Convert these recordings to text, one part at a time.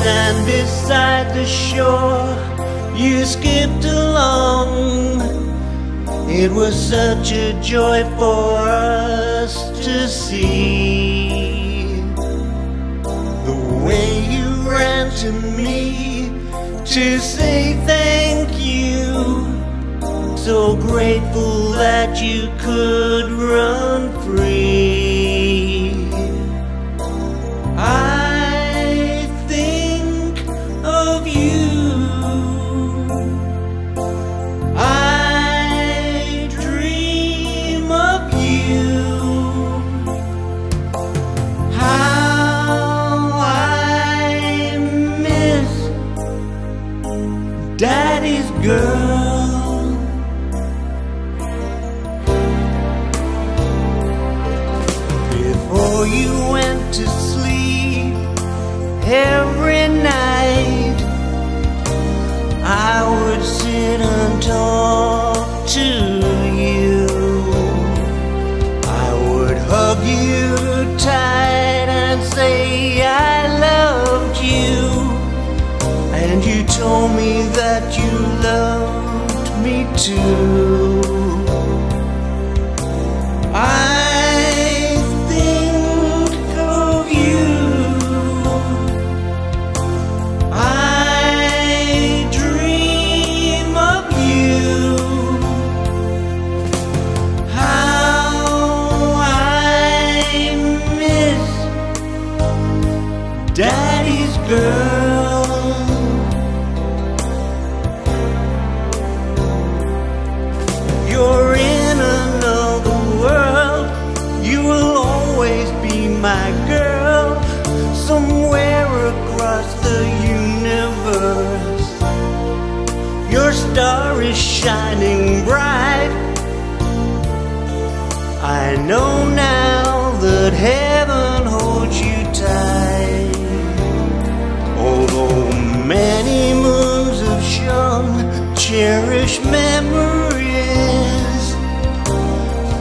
stand beside the shore, you skipped along. It was such a joy for us to see the way you ran to me to say thank you. So grateful that you could run free. Daddy's girl. Before you went to sleep every night, I would sit and talk to you. I would hug you tight and say I loved you. And you told me too. I think of you. I dream of you. How I miss Daddy's girl. Your star is shining bright. I know now that heaven holds you tight. Although many moons have shone, cherished memories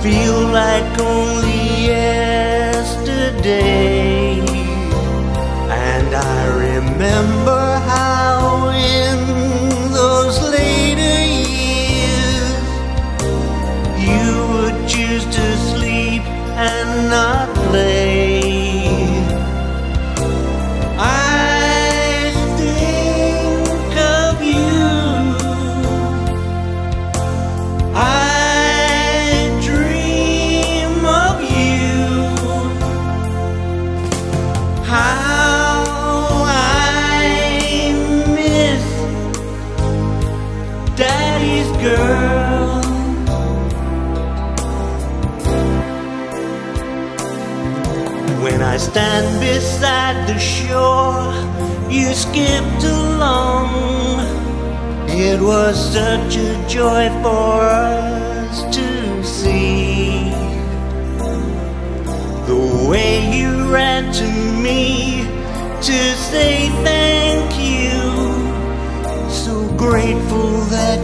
feel like only yesterday. And I remember girl. When I stand beside the shore, you skipped along. It was such a joy for us to see the way you ran to me to say thank you. So grateful that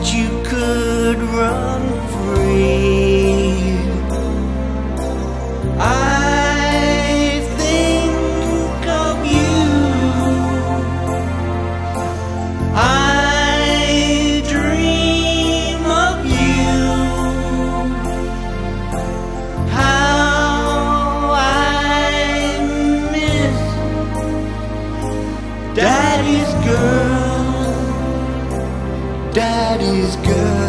Daddy's girl. Daddy's girl.